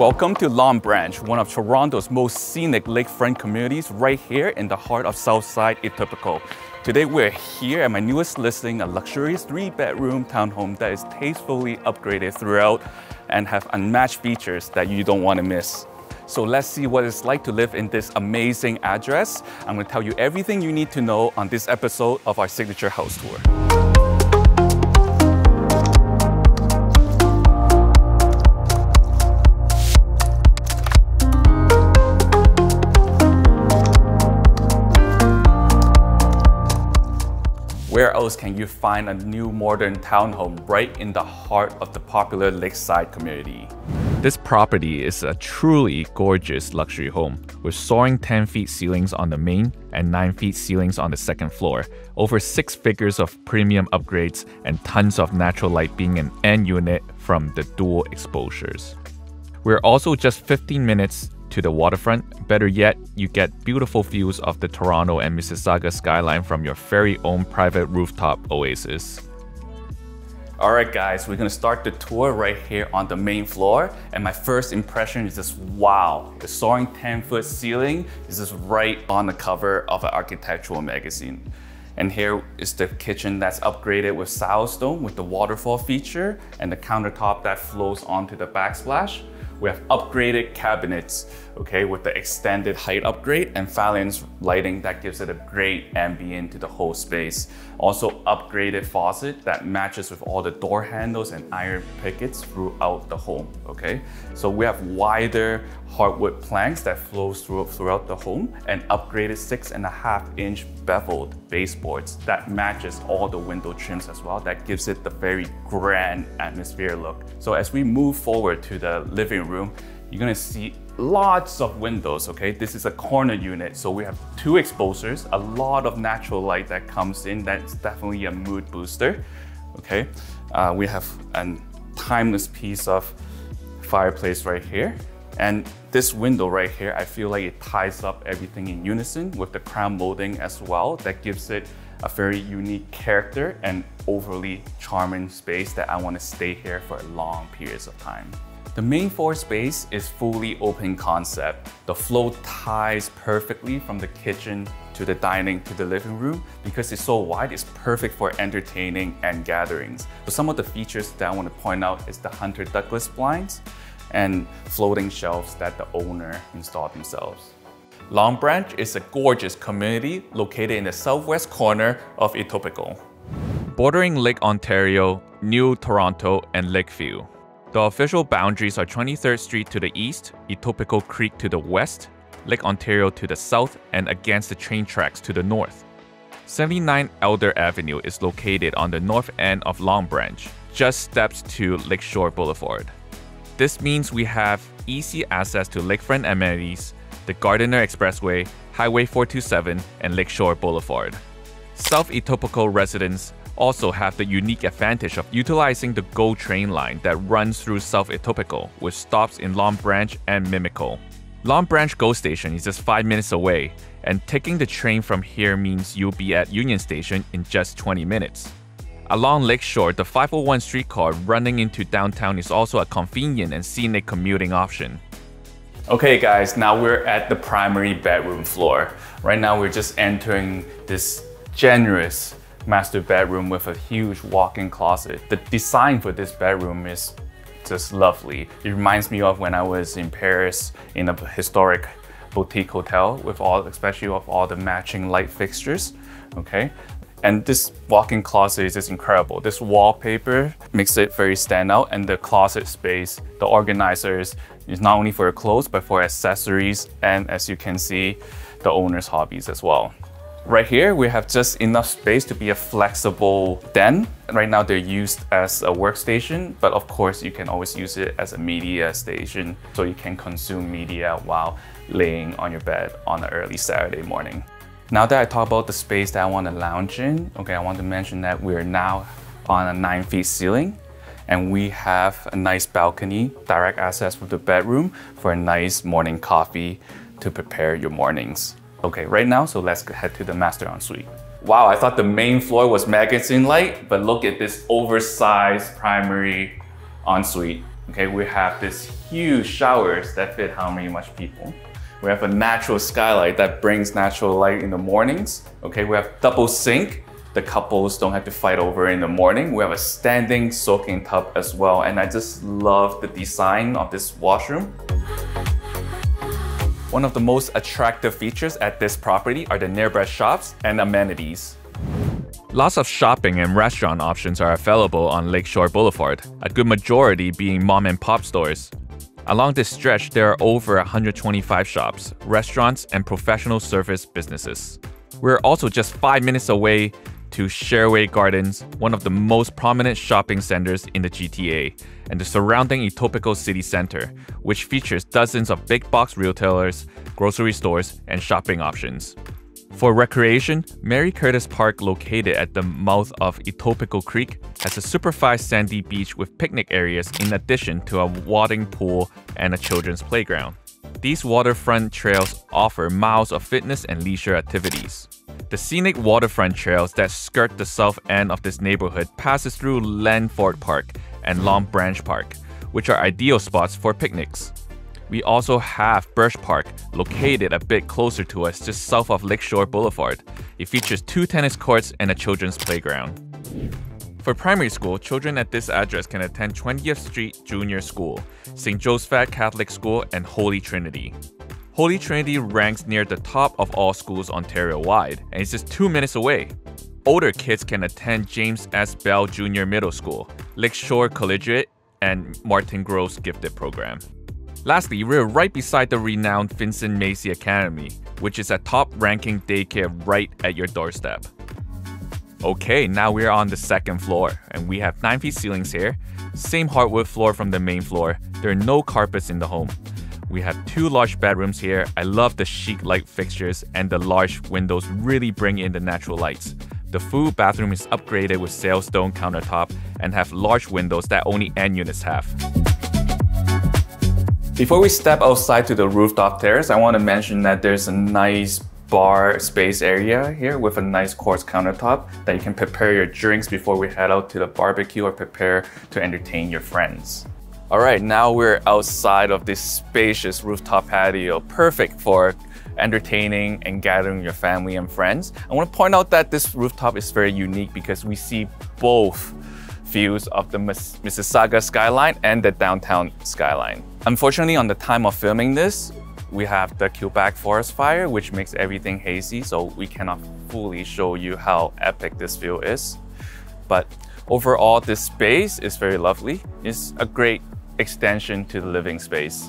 Welcome to Long Branch, one of Toronto's most scenic lakefront communities right here in the heart of Southside Etobicoke. Today we're here at my newest listing, a luxurious three-bedroom townhome that is tastefully upgraded throughout and have unmatched features that you don't want to miss. So let's see what it's like to live in this amazing address. I'm going to tell you everything you need to know on this episode of our signature HAUS tour. Where else can you find a new modern townhome right in the heart of the popular lakeside community? This property is a truly gorgeous luxury home with soaring 10 feet ceilings on the main and 9 feet ceilings on the second floor, over 6 figures of premium upgrades, and tons of natural light being an end unit from the dual exposures. We're also just 15 minutes to the waterfront. Better yet, you get beautiful views of the Toronto and Mississauga skyline from your very own private rooftop oasis. All right, guys, we're gonna start the tour right here on the main floor. And my first impression is just wow, the soaring 10 foot ceiling is just right on the cover of an architectural magazine. And here is the kitchen that's upgraded with Silestone with the waterfall feature and the countertop that flows onto the backsplash. We have upgraded cabinets, okay, with the extended height upgrade and Philips lighting that gives it a great ambient to the whole space. Also upgraded faucet that matches with all the door handles and iron pickets throughout the home, okay? So we have wider hardwood planks that flows through, throughout the home and upgraded six and a half inch beveled baseboards that matches all the window trims as well. That gives it the very grand atmosphere look. So as we move forward to the living room, you're gonna see lots of windows, okay? This is a corner unit, so we have two exposures, a lot of natural light that comes in. That's definitely a mood booster, okay? Uh, we have a timeless piece of fireplace right here. And this window right here, I feel like it ties up everything in unison with the crown molding as well. That gives it a very unique character and overly charming space that I want to stay here for long periods of time. The main floor space is fully open concept. The flow ties perfectly from the kitchen to the dining to the living room because it's so wide, it's perfect for entertaining and gatherings. But some of the features that I want to point out is the Hunter Douglas blinds and floating shelves that the owner installed themselves. Long Branch is a gorgeous community located in the southwest corner of Etobicoke. Bordering Lake Ontario, New Toronto, and Lakeview. The official boundaries are 23rd Street to the east, Etobicoke Creek to the west, Lake Ontario to the south, and against the train tracks to the north. 79 Elder Avenue is located on the north end of Long Branch, just steps to Lakeshore Boulevard. This means we have easy access to lakefront amenities, the Gardiner Expressway, Highway 427, and Lakeshore Boulevard. South Etobicoke residents also have the unique advantage of utilizing the GO train line that runs through South Etobicoke with stops in Long Branch and Mimico. Long Branch GO station is just 5 minutes away, and taking the train from here means you'll be at Union Station in just 20 minutes. Along Lakeshore, the 501 streetcar running into downtown is also a convenient and scenic commuting option. Okay guys, now we're at the primary bedroom floor. Right now we're just entering this generous master bedroom with a huge walk-in closet. The design for this bedroom is just lovely. It reminds me of when I was in Paris in a historic boutique hotel with all, especially of all the matching light fixtures, okay? And this walk-in closet is just incredible. This wallpaper makes it very stand out and the closet space, the organizers is not only for your clothes, but for accessories and as you can see, the owner's hobbies as well. Right here, we have just enough space to be a flexible den. Right now, they're used as a workstation, but of course, you can always use it as a media station so you can consume media while laying on your bed on an early Saturday morning. Now that I talk about the space that I want to lounge in, okay, I want to mention that we're now on a nine feet ceiling and we have a nice balcony, direct access from the bedroom for a nice morning coffee to prepare your mornings. Okay, right now, so let's head to the master ensuite. Wow, I thought the main floor was magazine light, but look at this oversized primary ensuite. Okay, we have this huge showers that fit how many much people. We have a natural skylight that brings natural light in the mornings. Okay, we have double sink. The couples don't have to fight over in the morning. We have a standing soaking tub as well. And I just love the design of this washroom. One of the most attractive features at this property are the nearby shops and amenities. Lots of shopping and restaurant options are available on Lakeshore Boulevard, a good majority being mom and pop stores. Along this stretch, there are over 125 shops, restaurants, and professional service businesses. We're also just 5 minutes away to Sherway Gardens, one of the most prominent shopping centers in the GTA, and the surrounding Etobicoke City Center, which features dozens of big box retailers, grocery stores, and shopping options. For recreation, Marie Curtis Park, located at the mouth of Etobicoke Creek, has a supervised sandy beach with picnic areas in addition to a wading pool and a children's playground. These waterfront trails offer miles of fitness and leisure activities. The scenic waterfront trails that skirt the south end of this neighborhood passes through Len Ford Park and Long Branch Park, which are ideal spots for picnics. We also have Birch Park, located a bit closer to us just south of Lakeshore Boulevard. It features two tennis courts and a children's playground. For primary school, children at this address can attend 20th Street Junior School, St. Joseph Catholic School, and Holy Trinity. Holy Trinity ranks near the top of all schools Ontario-wide, and it's just two minutes away. Older kids can attend James S. Bell Junior Middle School, Lakeshore Collegiate, and Martin Groves Gifted Program. Lastly, we're right beside the renowned Vincent Massey Academy, which is a top-ranking daycare right at your doorstep. Okay, now we're on the second floor, and we have 9 feet ceilings here. Same hardwood floor from the main floor. There are no carpets in the home. We have two large bedrooms here. I love the chic light fixtures and the large windows really bring in the natural lights. The full bathroom is upgraded with Silestone countertop and have large windows that only end units have. Before we step outside to the rooftop terrace, I want to mention that there's a nice bar space area here with a nice quartz countertop that you can prepare your drinks before we head out to the barbecue or prepare to entertain your friends. All right, now we're outside of this spacious rooftop patio, perfect for entertaining and gathering your family and friends. I want to point out that this rooftop is very unique because we see both views of the Mississauga skyline and the downtown skyline. Unfortunately, on the time of filming this, we have the Quebec forest fire, which makes everything hazy, so we cannot fully show you how epic this view is. But overall, this space is very lovely. It's a great extension to the living space.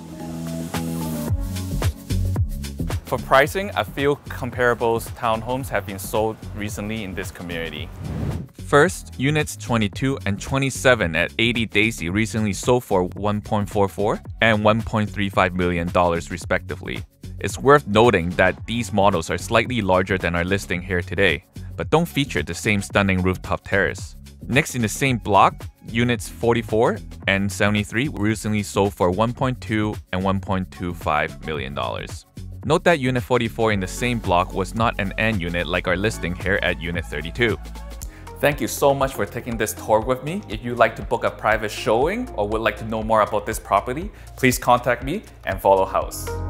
For pricing, a few comparable townhomes have been sold recently in this community. First, units 22 and 27 at 80 Daisy recently sold for 1.44 and 1.35 million dollars respectively. It's worth noting that these models are slightly larger than our listing here today, but don't feature the same stunning rooftop terrace. Next in the same block, units 44 and 73 recently sold for 1.2 and 1.25 million dollars. Note that Unit 44 in the same block was not an end unit like our listing here at Unit 32. Thank you so much for taking this tour with me. If you'd like to book a private showing or would like to know more about this property, please contact me and follow HAUS.